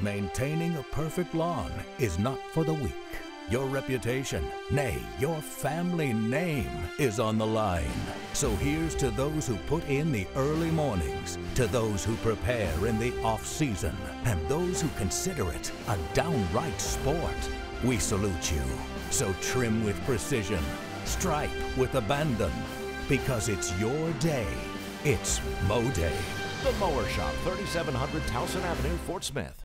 Maintaining a perfect lawn is not for the weak. Your reputation, nay, your family name is on the line. So here's to those who put in the early mornings, to those who prepare in the off season, and those who consider it a downright sport. We salute you. So trim with precision, stripe with abandon, because it's your day. It's Mow Day. The Mower Shop, 3700 Towson Avenue, Fort Smith.